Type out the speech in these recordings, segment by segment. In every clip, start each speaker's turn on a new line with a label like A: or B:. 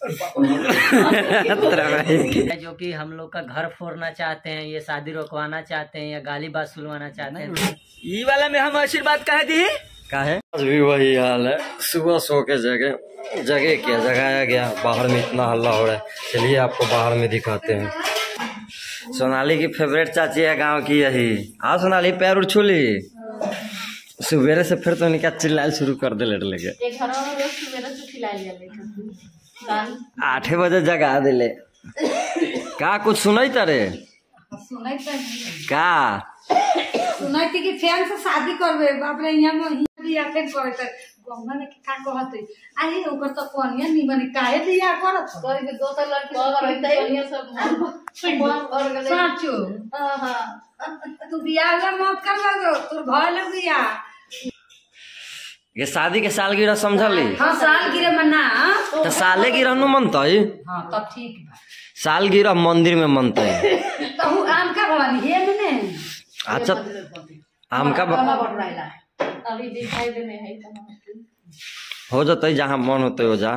A: जो कि हम लोग का घर फोड़ना चाहते हैं ये शादी रोकवाना चाहते हैं या गाली बात सुलवाना चाहते हैं।
B: ई वाला में हम आशीर्वाद कह दी?
A: का है
C: आज भी वही हाल है। सुबह सो के जगह जगह क्या जगाया गया। बाहर में इतना हल्ला हो रहा है। चलिए आपको बाहर में दिखाते हैं। सोनाली की फेवरेट चाची है गाँव की यही। हाँ सोनाली पैर उड़ छूली। सुबेरे से फिर तो इनका चिल्लाल शुरू कर दे लेट लगे आठे बजे जगा दिले का कुछ सुनई तरे का
D: सुनैती कि फ़ैन से शादी करबे बाप रे यहाँ में यहाँ बिया फेन करे त गंगा ने का कहत अरे ओकर त कनिया निमन काहे बिया करत करे के दो त लड़की कनिया सब साचो तू बिया ला मत कर लगो तोर भय लग बिया
C: ये शादी के सालगिरह समझली?
D: हाँ साल मना
C: तो साले गिरह नु
D: हाँ तब ठीक बा।
C: सालगिरह मंदिर में मनतई
D: कहू आम का भवानी हे ने
C: अच्छा आम का
E: अभी दिखाई देने है
C: हो जतई जहाँ मन होते हो जा।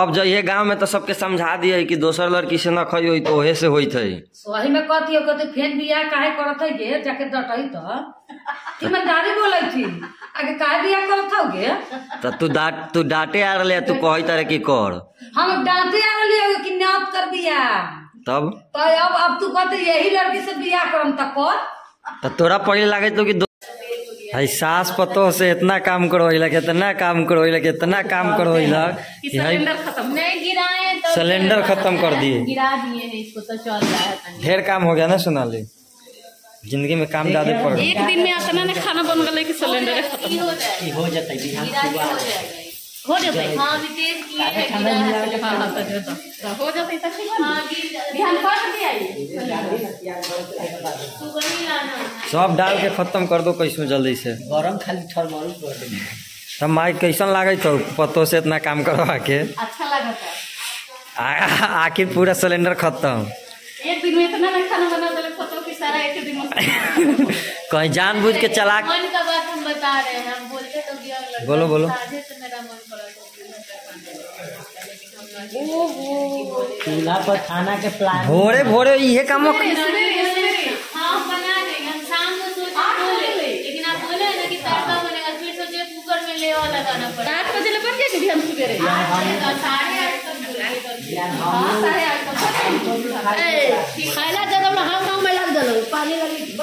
C: अब जाइए गाँव में तो सबके समझा दिए कि दोसर लड़की से न खई होई तो ओहे से होई थई
D: सही में कहती हो कहते फेन बिया काहे करत है जाके डटई त ईमानदारी बोलै थी। आगे काहे बिया करत
C: तो तू डांट तू डांटे आ रहे तू कही तरह की कर।
D: हम डांटे आ रही कि न्यात कर दिया।
C: तब?
D: तो अब अब तू कहते यही लड़की से बिया करम त कर।
C: तो तोरा पहले लगे तो कि दो... है सास पतो से इतना काम करो लगे इतना काम करो लगे इतना काम करो
E: सिलेंडर खत्म। नहीं गिराए तो
C: सिलेंडर खत्म कर दिए।
E: गिरा दिए हैं इसको तो चल रहा है।
C: ढेर काम हो गया ना सोनाली? ज़िंदगी में काम ज़्यादा पड़। गया
E: एक दिन में इतना ने खाना बन गए कि सिलेंडर खत्म हो जाए
A: हो जाता है सुबह
E: हो जाते हाँ भी तेज किए हैं गिरा है हाँ। हाँ तो दे दो। हो जाते है हाँ बिहान काट दिया ये सुबह ही लाना है
C: सब डाल के खत्म कर दो कैसो जल्दी से।
A: गरम खाली थर्मल कर देंगे
C: तब माई कैसन लागे तो पतो से इतना काम करवा के।
E: अच्छा लगा था
C: आ- आखिर पूरा सिलेंडर खत्म।
E: एक दिन में इतना खाना बना दे की सारा एक दिन
C: कहीं जानबूझ के चला
E: मन का बात हम बता रहे हैं हम बोलते तो भी
C: बोलो, बोलो।
E: साझे से मेरा मन पड़ा तो चूल्हा
A: पर खाना के प्लान
C: भोरे भोरे ये काम
E: हाँ हम बना देंगे हम शाम को सोचे बोले। लेकिन आप बोले ना कि तड़का बनेगा फिर सोचे कुकर में ले वाला लगाना पड़ा आठ बजे लग जाएगी हम सवेरे में लग पानी लगी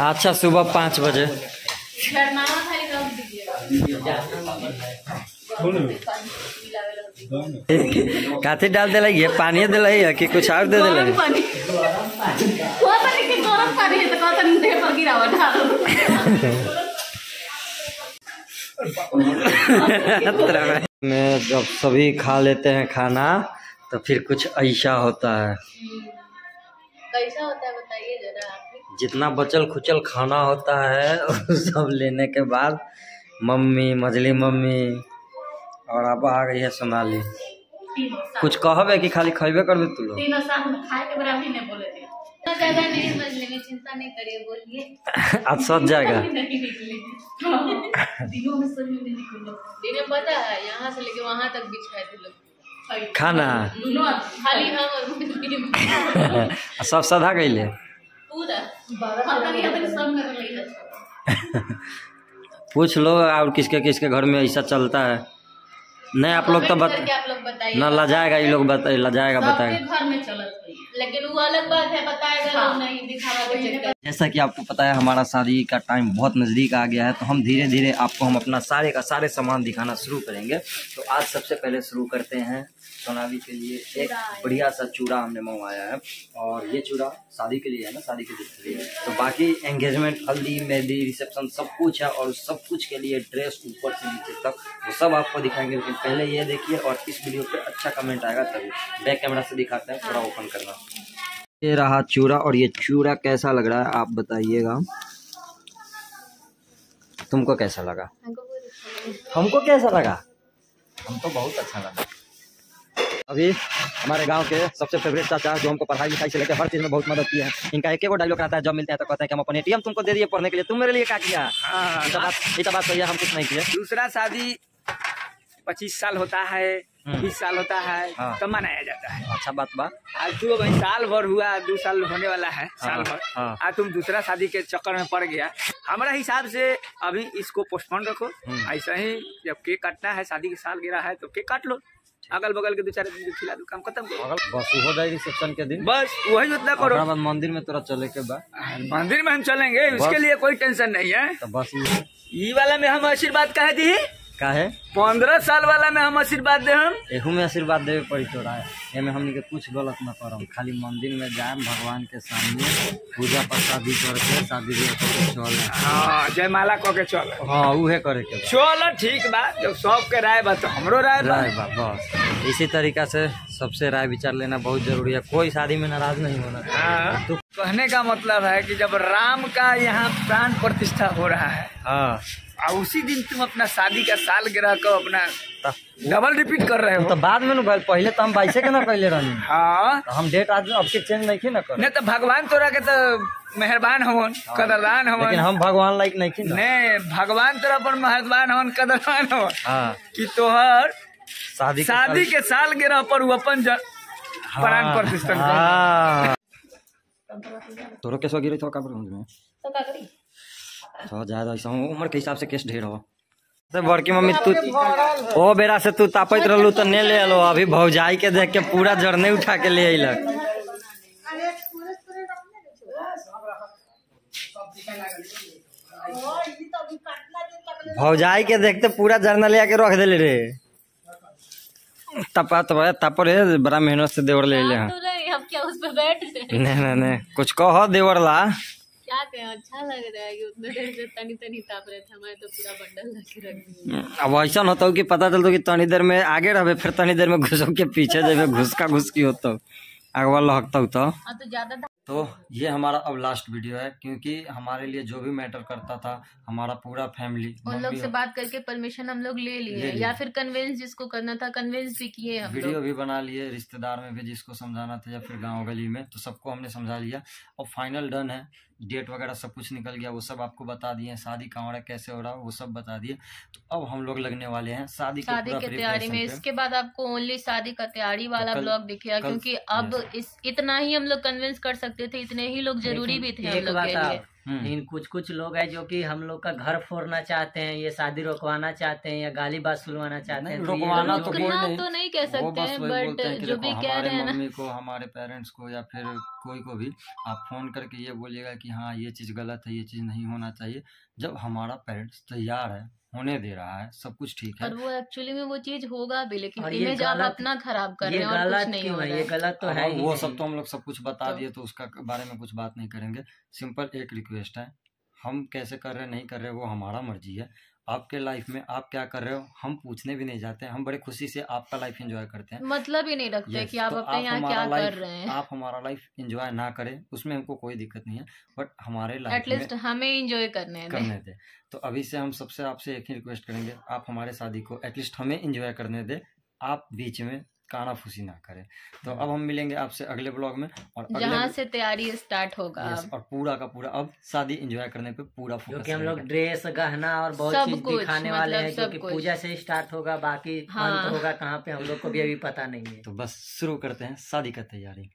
C: अच्छा सुबह पाँच बजे। काथी डाल दिला ये पानी दिला है कि कुछ और दे दिला में जब सभी खा लेते हैं खाना तो फिर कुछ ऐसा होता है।
E: कैसा होता है बताइए जरा
C: जितना बचल खुचल खाना होता है सब लेने के बाद मम्मी मजली मम्मी और अब आ गई है सोनाली। कुछ कहबे कि खाली खैबे करबे तू लोग? आज सच जाएगा।
E: दिनों में पता है यहाँ से लेके वहाँ तक बिछाए थे लोग।
C: खाना।
E: खाली हम
C: सब सधा
E: है
C: पूछ लो और किसके किसके घर में ऐसा चलता है। नहीं आप लोग तो बता ना लजाएगा ये लोग बता लजाएगा
E: जाएगा
C: बताएगा।
E: घर में चलत हुई लेकिन वो अलग बात है बताएगा लोग नहीं दिखावा के
C: जैसा कि आपको पता है हमारा शादी का टाइम बहुत नज़दीक आ गया है तो हम धीरे धीरे आपको हम अपना सारे का सारे सामान दिखाना शुरू करेंगे। तो आज सबसे पहले शुरू करते हैं सोनाली के लिए एक बढ़िया सा चूड़ा हमने मंगवाया है और ये चूड़ा शादी के लिए है ना शादी के दिन के लिए। तो बाकी एंगेजमेंट हल्दी मेहंदी रिसेप्शन सब कुछ है और सब कुछ के लिए ड्रेस ऊपर से नीचे तक वो सब आपको दिखाएँगे। लेकिन पहले ये देखिए और इस वीडियो पे अच्छा कमेंट आएगा तभी। बैक कैमरा से दिखाते हैं थोड़ा ओपन करना। ये रहा चूड़ा और ये चूड़ा कैसा लग रहा है आप बताइएगा। तुमको कैसा लगा? हमको कैसा लगा? हमको बहुत अच्छा लगा। अभी हमारे गाँव के सबसे फेवरेट चाचा जो हमको पढ़ाई लिखाई से लेकर हर चीज़ में बहुत मदद की है इनका एक एक डायलॉग आता है जब मिलते हैं तो कहते हैं कि हम अपन एटीएम तुमको दे दिए पढ़ने के लिए। तुम मेरे लिए क्या किया? ये तो बात तो बात सही है हम कुछ नहीं किए।
B: दूसरा शादी पच्चीस साल होता है। बीस साल होता है
C: हाँ।
B: तब मनाया जाता है।
C: अच्छा बात बात
B: आज तू भाई साल भर हुआ दो साल होने वाला है साल भर।
C: हाँ।
B: आज तुम दूसरा शादी के चक्कर में पड़ गया। हमारा हिसाब से अभी इसको पोस्टपोन रखो।
C: हम्म।
B: ऐसा ही जब केक काटना है शादी के साल गिरा है तो केक काट लो। अगल बगल के दो चार दिन खिला दो काम खत्म करो।
C: बस हो जाए रिसेप्शन के दिन।
B: बस वही उतना करो।
C: बाद मंदिर में तोरा चले के बा।
B: मंदिर में हम चलेंगे उसके लिए कोई टेंशन नहीं है।
C: तो बस ये।
B: वाला में हम आशीर्वाद कह दी?
C: का है?
B: पंद्रह साल वाला में हम आशीर्वाद दे हम।
C: एहू में आशीर्वाद देवे पड़ी तोरा। एमे हमनी के कुछ गलत न करम। खाली मंदिर में जाए भगवान के सामने पूजा प्रसादी करके शादी ब्याह करके चल
B: हाँ जयमाला कह के चल
C: हाँ उहे करे के
B: चलो ठीक बा। जब सबके राय बा तो हमरो राय
C: राय बा बस। इसी तरीका से सबसे राय विचार लेना बहुत ज़रूरी है। कोई शादी में नाराज़ नहीं होना।
B: हाँ।
C: तो
B: कहने का मतलब है कि जब राम का यहाँ प्राण प्रतिष्ठा हो रहा है
C: हाँ।
B: और उसी दिन तुम अपना शादी का साल गिरा को अपना
C: तो
B: डबल रिपीट कर रहे हो।
C: तो बाद में न पहले तो हम बाईसे के ना कहले रहनी।
B: हाँ।
C: तो हम डेट आज अब के चेंज नहीं की ना कर।
B: नहीं तो भगवान तोरा के तो मेहरबान हवन कदरदान हवन।
C: लेकिन हम भगवान लाइक नहीं की ना।
B: ने भगवान तोरा पर मेहरबान हवन कदरदान हवन।
C: हाँ।
B: कि तोहर
C: शादी के
B: शादी
C: साल-
B: के साल गिरा पर वो अपन ज- प्राण
C: हाँ,
B: प्रतिष्ठा
C: हाँ तोरो केसवा गिरे तो का में?
E: तो का करी?
C: तो ज़्यादा ऐसा उम्र के हिसाब से केस ढेर हो। तो बड़की मम्मी तू ओ बेरा से तू तापत रहलू तो ने ले लो अभी भौजाई के देख के पूरा जरने उठा के ले अइलक। भौजाई के देखते पूरा जरना ले आके रख देले रे। तपा तो तापर रे बड़ा मेहनत से देवर ले ले हैं
E: नहीं हम क्या उस पर बैठ रहे
C: नहीं नहीं नहीं कुछ कहो देवर ला
E: क्या अच्छा लग रहा है कि उतने देर से तनी तनी ताप रहे थे हमारे तो पूरा बंडल ला रख
C: अब ऐसा होता हो कि पता चलता कि तनी देर में आगे रहे फिर तनी देर में घुसो के पीछे जाए घुस का घुस की होता अगवा लहकता तो।
E: हाँ तो ज़्यादा
C: तो ये हमारा अब लास्ट वीडियो है क्योंकि हमारे लिए जो भी मैटर करता था हमारा पूरा फैमिली
E: उन लोग से बात करके परमिशन हम लोग ले लिए या फिर कन्विंस जिसको करना था कन्विंस भी किए हम
C: वीडियो भी बना लिए रिश्तेदार में भी जिसको समझाना था या फिर गाँव गली में तो सबको हमने समझा लिया। और फाइनल डन है। डेट वगैरह सब कुछ निकल गया वो सब आपको बता दिए शादी कहाँ कैसे हो रहा है वो सब बता दिए। तो अब हम लोग लगने वाले हैं शादी
E: शादी की तैयारी में इसके बाद आपको ओनली शादी का तैयारी वाला
C: तो
E: ब्लॉग दिखेगा क्योंकि अब इस इतना ही हम लोग कन्विंस कर सकते थे इतने ही लोग ज़रूरी भी थे हम लोग के लिए।
A: लेकिन कुछ कुछ लोग हैं जो कि हम लोग का घर फोड़ना चाहते हैं ये शादी रोकवाना चाहते हैं या गाली बात सुनवाना चाहते हैं तो
C: रोकवाना तो नहीं।
E: तो नहीं कह सकते हैं
C: वही बोलते हैं
E: बट
C: कि
E: जो भी कह
C: हमारे
E: रहे हैं
C: मम्मी को हमारे पेरेंट्स को या फिर कोई को भी आप फ़ोन करके ये बोलिएगा कि हाँ ये चीज़ गलत है ये चीज़ नहीं होना चाहिए। जब हमारा पेरेंट्स तैयार है होने दे रहा है सब कुछ ठीक है।
E: और वो एक्चुअली में वो चीज़ होगा भी लेकिन इमेज आप अपना खराब कर रहे हैं और कुछ नहीं हो
A: है?
E: रहा
A: ये गलत तो है
C: वो सब तो हम लोग सब कुछ बता
E: तो-
C: दिए तो उसका बारे में कुछ बात नहीं करेंगे। सिंपल एक रिक्वेस्ट है हम कैसे कर रहे हैं नहीं कर रहे वो हमारा मर्ज़ी है। आपके लाइफ में आप क्या कर रहे हो? हम पूछने भी नहीं जाते हम बड़े खुशी से आपका लाइफ एंजॉय करते हैं।
E: मतलब ही नहीं रखते
C: Yes,
E: कि आप
C: तो
E: अपने यहाँ क्या कर रहे हैं।
C: आप हमारा लाइफ एंजॉय ना करें उसमें हमको कोई दिक्कत नहीं है बट हमारे लाइफ
E: एटलीस्ट हमें एंजॉय करने
C: करने दे। तो अभी से हम सबसे आपसे एक ही रिक्वेस्ट करेंगे आप हमारे शादी को एटलीस्ट हमें एंजॉय करने दे आप बीच में काना फूसी ना करें। तो अब हम मिलेंगे आपसे अगले ब्लॉग में और यहाँ
E: जहाँ से तैयारी स्टार्ट होगा
C: और पूरा का पूरा। अब शादी एंजॉय करने पे पूरा
A: क्योंकि हम लोग ड्रेस गहना और बहुत
E: सब
A: चीज़
E: कुछ,
A: दिखाने वाले
E: मतलब
A: हैं जो
E: सब
A: कि
E: कुछ।
A: पूजा से स्टार्ट होगा बाकी
E: हाँ।
A: होगा कहाँ पे हम लोग को भी अभी पता नहीं है।
C: तो बस शुरू करते हैं शादी का तैयारी।